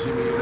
see me